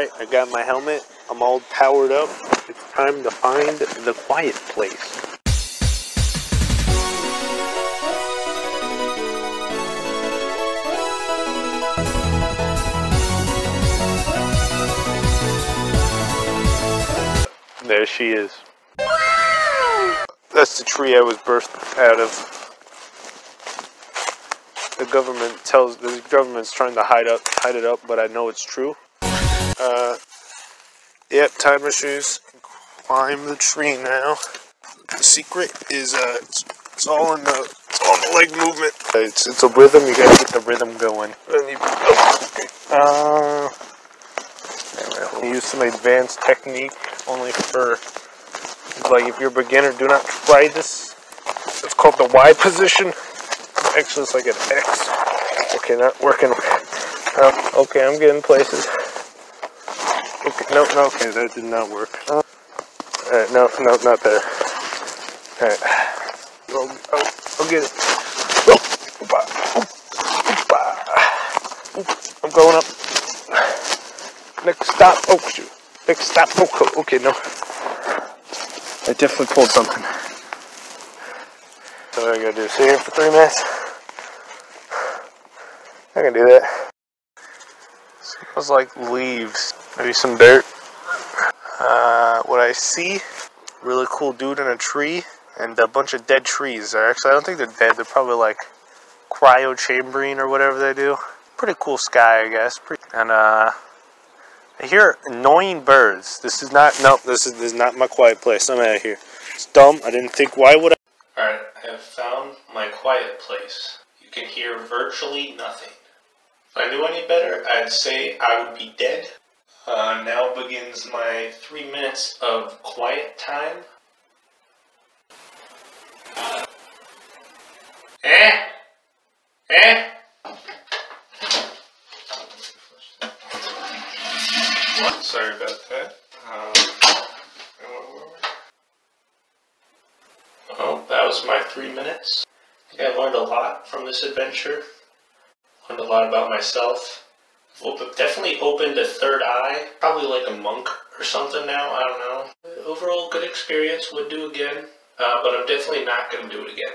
Alright, I got my helmet. I'm all powered up. It's time to find the quiet place. There she is. That's the tree I was birthed out of. The government tells the government's trying to hide up, hide it up, but I know it's true. Uh, yep, time my shoes. Climb the tree now. The secret is uh, it's, it's all in the it's all in the leg movement. It's it's a rhythm. You gotta get the rhythm going. And you, oh, okay. Uh, use some advanced technique only for like if you're a beginner. Do not try this. It's called the Y position. Actually, it's like an X. Okay, not working. Uh, okay, I'm getting places. Okay, no, no, okay, that did not work. Uh, Alright, no, no, not there. Alright. I'll, I'll, get it. Oh, oopa. Oop, I'm going up. Next stop. Oh, shoot. Next stop. Oh, okay, no. I definitely pulled something. So what I gotta do? Sit here for three minutes? I can do that. Smells like leaves. Maybe some dirt. Uh, what I see, really cool dude in a tree, and a bunch of dead trees. Actually, I don't think they're dead. They're probably like cryo chambering or whatever they do. Pretty cool sky, I guess. Pretty, and uh, I hear annoying birds. This is not, nope, this is, this is not my quiet place. I'm out of here. It's dumb. I didn't think, why would I? Alright, I have found my quiet place. You can hear virtually nothing. If I knew any better, I'd say I would be dead. Uh, now begins my three minutes of quiet time. Eh? Eh? Sorry about that. Um, well, that was my three minutes. I think I learned a lot from this adventure. Learned a lot about myself. Definitely opened a third eye. Probably like a monk or something now. I don't know. Overall, good experience. Would do again. Uh, but I'm definitely not going to do it again.